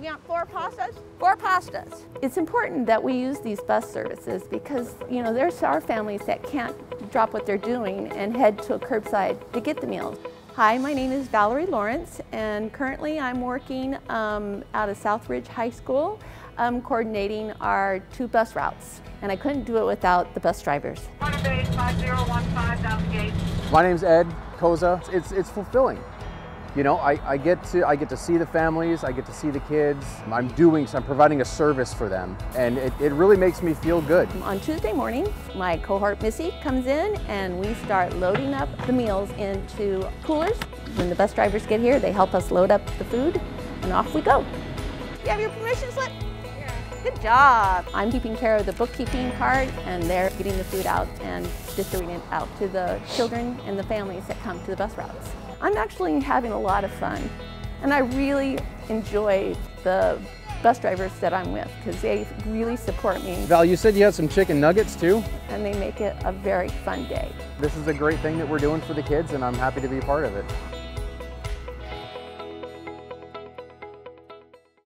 We want four pastas? Four pastas. It's important that we use these bus services because, you know, there's our families that can't drop what they're doing and head to a curbside to get the meals. Hi, my name is Valerie Lawrence and currently I'm working um, out of Southridge High School um, coordinating our two bus routes and I couldn't do it without the bus drivers. My name's Ed Koza. It's, it's fulfilling. You know, I, I, get to I get to see the families, I get to see the kids. I'm doing, I'm providing a service for them, and it, it really makes me feel good. On Tuesday morning, my cohort Missy comes in, and we start loading up the meals into coolers. When the bus drivers get here, they help us load up the food, and off we go. You have your permission slip? Good job. I'm keeping care of the bookkeeping part and they're getting the food out and distributing it out to the children and the families that come to the bus routes. I'm actually having a lot of fun and I really enjoy the bus drivers that I'm with because they really support me. Val, you said you had some chicken nuggets too? And they make it a very fun day. This is a great thing that we're doing for the kids and I'm happy to be a part of it.